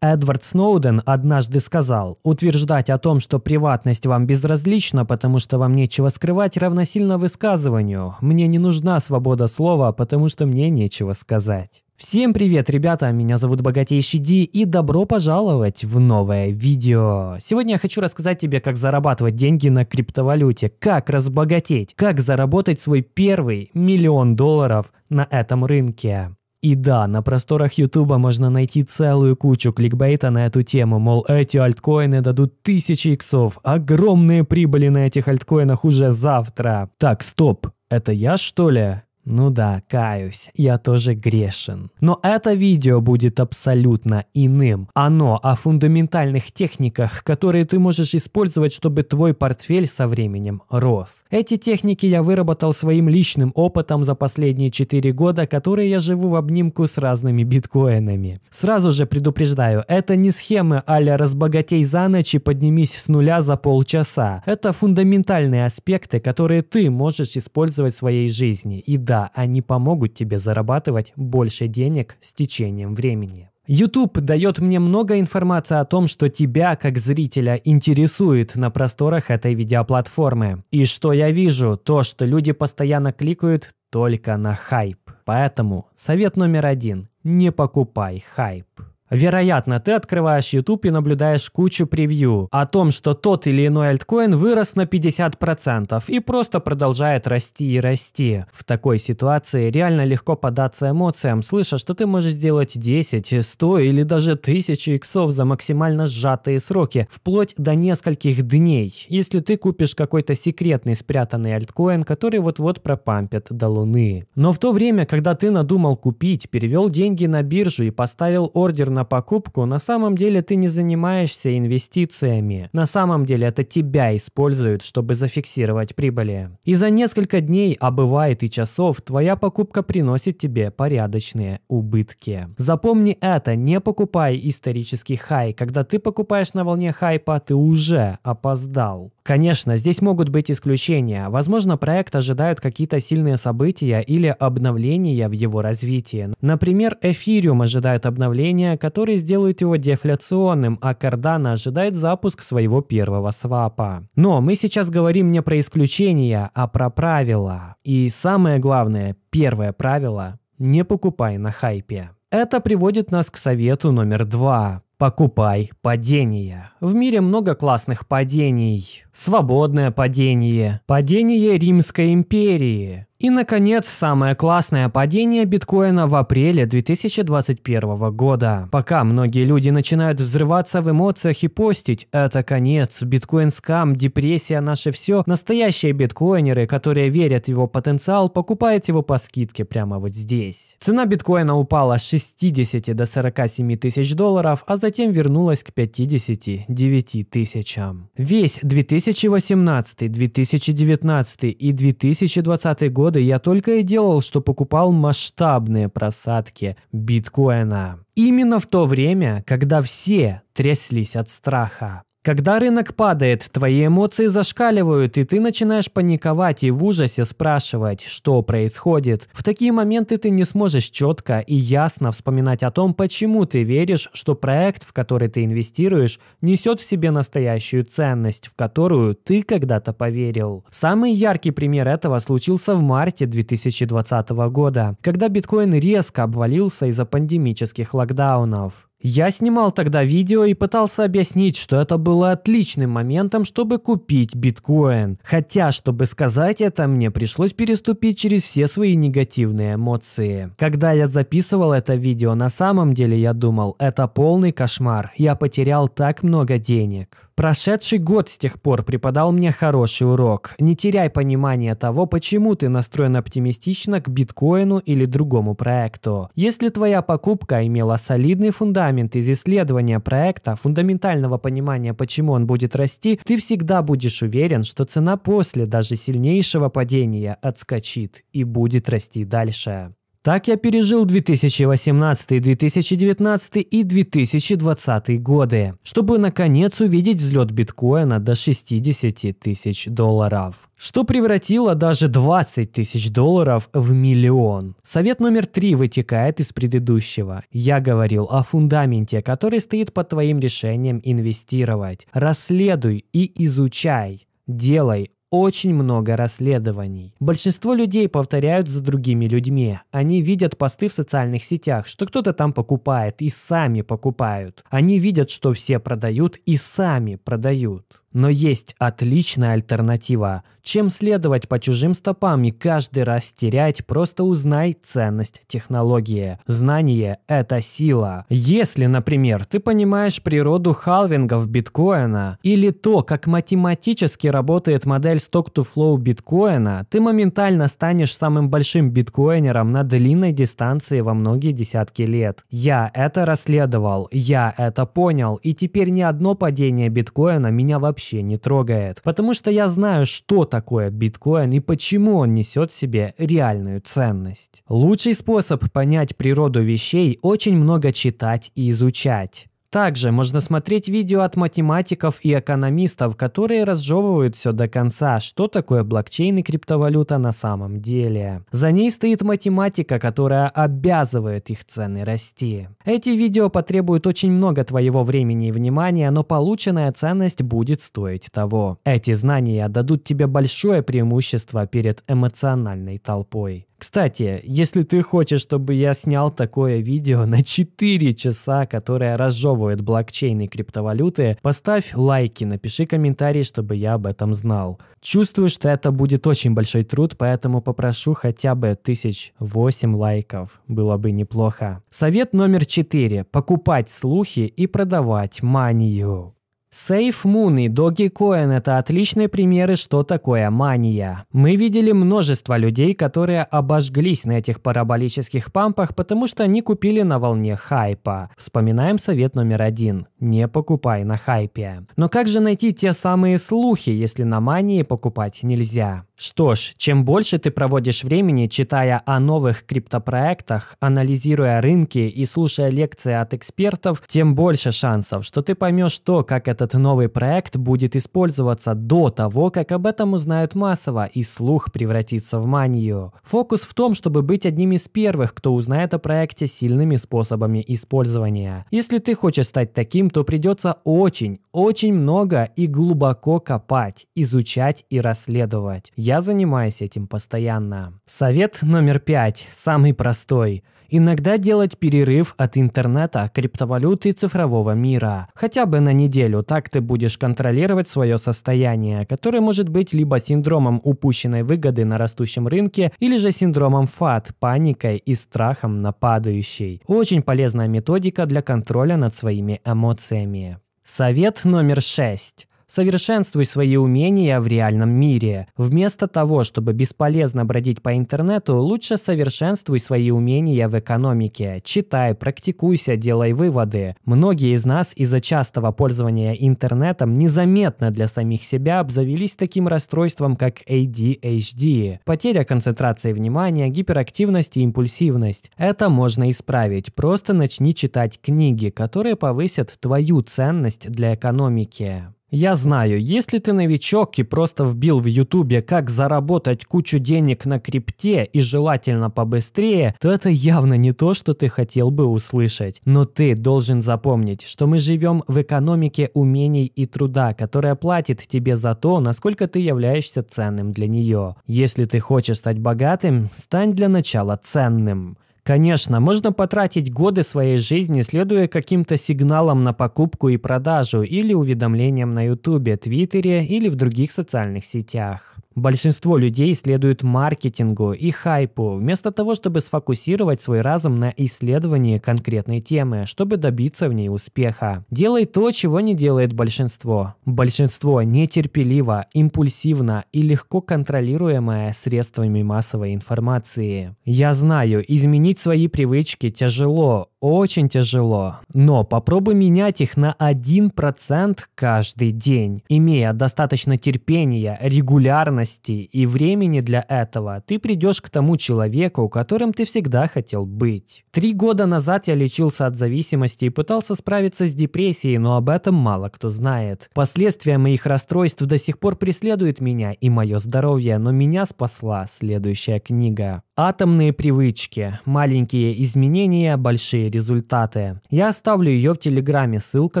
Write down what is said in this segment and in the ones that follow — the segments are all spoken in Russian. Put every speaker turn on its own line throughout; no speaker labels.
Эдвард Сноуден однажды сказал, утверждать о том, что приватность вам безразлична, потому что вам нечего скрывать, равносильно высказыванию «мне не нужна свобода слова, потому что мне нечего сказать». Всем привет, ребята, меня зовут Богатейший Ди и добро пожаловать в новое видео. Сегодня я хочу рассказать тебе, как зарабатывать деньги на криптовалюте, как разбогатеть, как заработать свой первый миллион долларов на этом рынке. И да, на просторах Ютуба можно найти целую кучу кликбейта на эту тему, мол, эти альткоины дадут тысячи иксов, огромные прибыли на этих альткоинах уже завтра. Так, стоп, это я что ли? Ну да, каюсь, я тоже грешен. Но это видео будет абсолютно иным. Оно о фундаментальных техниках, которые ты можешь использовать, чтобы твой портфель со временем рос. Эти техники я выработал своим личным опытом за последние 4 года, которые я живу в обнимку с разными биткоинами. Сразу же предупреждаю, это не схемы а-ля разбогатей за ночь и поднимись с нуля за полчаса. Это фундаментальные аспекты, которые ты можешь использовать в своей жизни. И да, они помогут тебе зарабатывать больше денег с течением времени. YouTube дает мне много информации о том, что тебя, как зрителя, интересует на просторах этой видеоплатформы. И что я вижу, то, что люди постоянно кликают только на хайп. Поэтому совет номер один – не покупай хайп. Вероятно, ты открываешь YouTube и наблюдаешь кучу превью о том, что тот или иной альткоин вырос на 50% и просто продолжает расти и расти. В такой ситуации реально легко податься эмоциям, слыша, что ты можешь сделать 10, 100 или даже 1000 иксов за максимально сжатые сроки, вплоть до нескольких дней, если ты купишь какой-то секретный спрятанный альткоин, который вот-вот пропампит до луны. Но в то время, когда ты надумал купить, перевел деньги на биржу и поставил ордер на на покупку, на самом деле ты не занимаешься инвестициями. На самом деле это тебя используют, чтобы зафиксировать прибыли. И за несколько дней, а бывает и часов, твоя покупка приносит тебе порядочные убытки. Запомни это, не покупай исторический хай. Когда ты покупаешь на волне хайпа, ты уже опоздал. Конечно, здесь могут быть исключения. Возможно, проект ожидают какие-то сильные события или обновления в его развитии. Например, Ethereum ожидают обновления, которые сделают его дефляционным, а Cardano ожидает запуск своего первого свапа. Но мы сейчас говорим не про исключения, а про правила. И самое главное, первое правило – не покупай на хайпе. Это приводит нас к совету номер два. Покупай падение. В мире много классных падений. Свободное падение. Падение Римской империи. И, наконец, самое классное падение биткоина в апреле 2021 года. Пока многие люди начинают взрываться в эмоциях и постить «это конец, биткоин-скам, депрессия, наше все», настоящие биткоинеры, которые верят в его потенциал, покупают его по скидке прямо вот здесь. Цена биткоина упала с 60 до 47 тысяч долларов, а затем вернулась к 59 тысячам. Весь 2018, 2019 и 2020 год годы я только и делал, что покупал масштабные просадки биткоина. Именно в то время, когда все тряслись от страха. Когда рынок падает, твои эмоции зашкаливают, и ты начинаешь паниковать и в ужасе спрашивать, что происходит. В такие моменты ты не сможешь четко и ясно вспоминать о том, почему ты веришь, что проект, в который ты инвестируешь, несет в себе настоящую ценность, в которую ты когда-то поверил. Самый яркий пример этого случился в марте 2020 года, когда биткоин резко обвалился из-за пандемических локдаунов. Я снимал тогда видео и пытался объяснить, что это было отличным моментом, чтобы купить биткоин. Хотя, чтобы сказать это, мне пришлось переступить через все свои негативные эмоции. Когда я записывал это видео, на самом деле я думал, это полный кошмар, я потерял так много денег. Прошедший год с тех пор преподал мне хороший урок. Не теряй понимания того, почему ты настроен оптимистично к биткоину или другому проекту. Если твоя покупка имела солидный фундамент из исследования проекта, фундаментального понимания, почему он будет расти, ты всегда будешь уверен, что цена после даже сильнейшего падения отскочит и будет расти дальше. Так я пережил 2018, 2019 и 2020 годы, чтобы наконец увидеть взлет биткоина до 60 тысяч долларов, что превратило даже 20 тысяч долларов в миллион. Совет номер три вытекает из предыдущего. Я говорил о фундаменте, который стоит под твоим решением инвестировать. Расследуй и изучай. Делай очень много расследований. Большинство людей повторяют за другими людьми. Они видят посты в социальных сетях, что кто-то там покупает и сами покупают. Они видят, что все продают и сами продают. Но есть отличная альтернатива. Чем следовать по чужим стопам и каждый раз терять, просто узнай ценность технологии. Знание – это сила. Если, например, ты понимаешь природу халвингов биткоина или то, как математически работает модель stock-to-flow биткоина, ты моментально станешь самым большим биткоинером на длинной дистанции во многие десятки лет. Я это расследовал, я это понял, и теперь ни одно падение биткоина меня вообще вообще не трогает. Потому что я знаю, что такое биткоин и почему он несет в себе реальную ценность. Лучший способ понять природу вещей – очень много читать и изучать. Также можно смотреть видео от математиков и экономистов, которые разжевывают все до конца, что такое блокчейн и криптовалюта на самом деле. За ней стоит математика, которая обязывает их цены расти. Эти видео потребуют очень много твоего времени и внимания, но полученная ценность будет стоить того. Эти знания дадут тебе большое преимущество перед эмоциональной толпой. Кстати, если ты хочешь, чтобы я снял такое видео на 4 часа, которое разжевывает блокчейн и криптовалюты, поставь лайки, напиши комментарий, чтобы я об этом знал. Чувствую, что это будет очень большой труд, поэтому попрошу хотя бы тысяч восемь лайков. Было бы неплохо. Совет номер 4. Покупать слухи и продавать манию. SafeMoon и Dogecoin – это отличные примеры, что такое мания. Мы видели множество людей, которые обожглись на этих параболических пампах, потому что они купили на волне хайпа. Вспоминаем совет номер один – не покупай на хайпе. Но как же найти те самые слухи, если на мании покупать нельзя? Что ж, чем больше ты проводишь времени, читая о новых криптопроектах, анализируя рынки и слушая лекции от экспертов, тем больше шансов, что ты поймешь то, как этот новый проект будет использоваться до того, как об этом узнают массово и слух превратится в манию. Фокус в том, чтобы быть одним из первых, кто узнает о проекте сильными способами использования. Если ты хочешь стать таким, то придется очень, очень много и глубоко копать, изучать и расследовать. Я занимаюсь этим постоянно. Совет номер пять, самый простой. Иногда делать перерыв от интернета, криптовалюты и цифрового мира. Хотя бы на неделю, так ты будешь контролировать свое состояние, которое может быть либо синдромом упущенной выгоды на растущем рынке, или же синдромом ФАТ, паникой и страхом на падающий. Очень полезная методика для контроля над своими эмоциями. Совет номер шесть. Совершенствуй свои умения в реальном мире. Вместо того, чтобы бесполезно бродить по интернету, лучше совершенствуй свои умения в экономике. Читай, практикуйся, делай выводы. Многие из нас из-за частого пользования интернетом незаметно для самих себя обзавелись таким расстройством, как ADHD. Потеря концентрации внимания, гиперактивность и импульсивность. Это можно исправить. Просто начни читать книги, которые повысят твою ценность для экономики. Я знаю, если ты новичок и просто вбил в ютубе, как заработать кучу денег на крипте и желательно побыстрее, то это явно не то, что ты хотел бы услышать. Но ты должен запомнить, что мы живем в экономике умений и труда, которая платит тебе за то, насколько ты являешься ценным для нее. Если ты хочешь стать богатым, стань для начала ценным. Конечно, можно потратить годы своей жизни, следуя каким-то сигналам на покупку и продажу или уведомлениям на YouTube, Твиттере или в других социальных сетях. Большинство людей следуют маркетингу и хайпу, вместо того, чтобы сфокусировать свой разум на исследовании конкретной темы, чтобы добиться в ней успеха. Делай то, чего не делает большинство. Большинство нетерпеливо, импульсивно и легко контролируемое средствами массовой информации. Я знаю, изменить свои привычки тяжело, очень тяжело. Но попробуй менять их на 1% каждый день. Имея достаточно терпения, регулярности и времени для этого, ты придешь к тому человеку, которым ты всегда хотел быть. Три года назад я лечился от зависимости и пытался справиться с депрессией, но об этом мало кто знает. Последствия моих расстройств до сих пор преследуют меня и мое здоровье, но меня спасла следующая книга. Атомные привычки. Маленькие изменения, большие результаты. Я оставлю ее в Телеграме, ссылка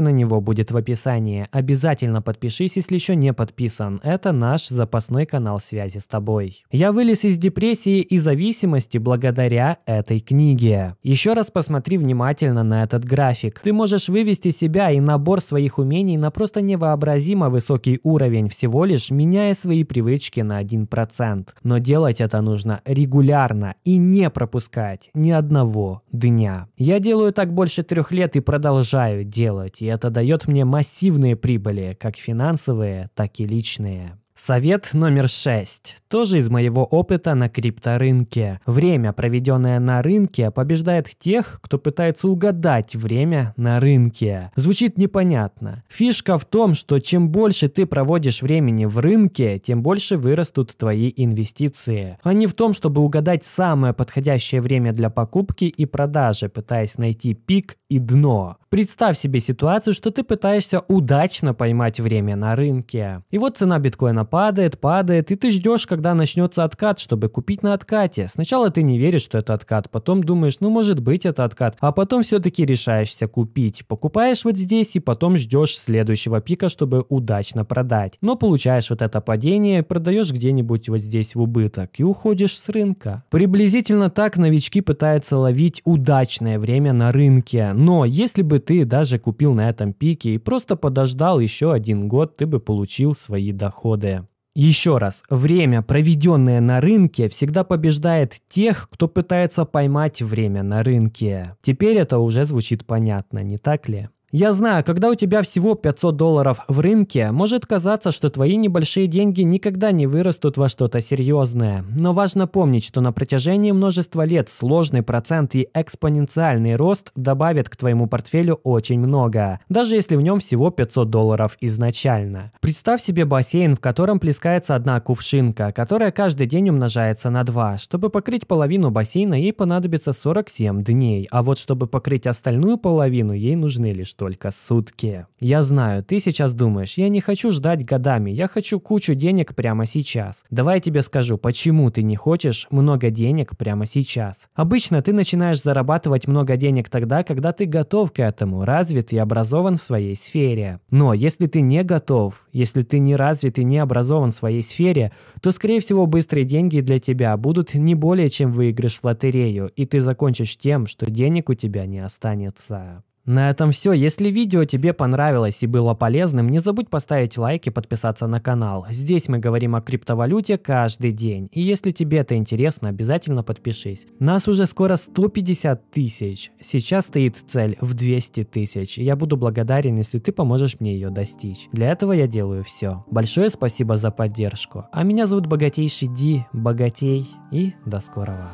на него будет в описании. Обязательно подпишись, если еще не подписан. Это наш запасной канал связи с тобой. Я вылез из депрессии и зависимости благодаря этой книге. Еще раз посмотри внимательно на этот график. Ты можешь вывести себя и набор своих умений на просто невообразимо высокий уровень, всего лишь меняя свои привычки на 1%. Но делать это нужно регулярно и не пропускать ни одного дня. Я делаю так больше трех лет и продолжаю делать, и это дает мне массивные прибыли, как финансовые, так и личные. Совет номер шесть. Тоже из моего опыта на крипторынке. Время, проведенное на рынке, побеждает тех, кто пытается угадать время на рынке. Звучит непонятно. Фишка в том, что чем больше ты проводишь времени в рынке, тем больше вырастут твои инвестиции. А не в том, чтобы угадать самое подходящее время для покупки и продажи, пытаясь найти пик и дно. Представь себе ситуацию, что ты пытаешься удачно поймать время на рынке. И вот цена биткоина падает, падает, и ты ждешь, когда начнется откат, чтобы купить на откате. Сначала ты не веришь, что это откат, потом думаешь, ну может быть это откат, а потом все-таки решаешься купить. Покупаешь вот здесь и потом ждешь следующего пика, чтобы удачно продать. Но получаешь вот это падение, продаешь где-нибудь вот здесь в убыток и уходишь с рынка. Приблизительно так новички пытаются ловить удачное время на рынке. Но если бы ты даже купил на этом пике и просто подождал еще один год, ты бы получил свои доходы. Еще раз, время, проведенное на рынке, всегда побеждает тех, кто пытается поймать время на рынке. Теперь это уже звучит понятно, не так ли? Я знаю, когда у тебя всего 500 долларов в рынке, может казаться, что твои небольшие деньги никогда не вырастут во что-то серьезное. Но важно помнить, что на протяжении множества лет сложный процент и экспоненциальный рост добавят к твоему портфелю очень много, даже если в нем всего 500 долларов изначально. Представь себе бассейн, в котором плескается одна кувшинка, которая каждый день умножается на 2. Чтобы покрыть половину бассейна, ей понадобится 47 дней, а вот чтобы покрыть остальную половину, ей нужны лишь только сутки. Я знаю, ты сейчас думаешь, я не хочу ждать годами, я хочу кучу денег прямо сейчас. Давай я тебе скажу, почему ты не хочешь много денег прямо сейчас. Обычно ты начинаешь зарабатывать много денег тогда, когда ты готов к этому, развит и образован в своей сфере. Но если ты не готов, если ты не развит и не образован в своей сфере, то скорее всего быстрые деньги для тебя будут не более чем выигрыш в лотерею, и ты закончишь тем, что денег у тебя не останется. На этом все. Если видео тебе понравилось и было полезным, не забудь поставить лайк и подписаться на канал. Здесь мы говорим о криптовалюте каждый день. И если тебе это интересно, обязательно подпишись. Нас уже скоро 150 тысяч. Сейчас стоит цель в 200 тысяч. Я буду благодарен, если ты поможешь мне ее достичь. Для этого я делаю все. Большое спасибо за поддержку. А меня зовут Богатейший Ди, Богатей. И до скорого.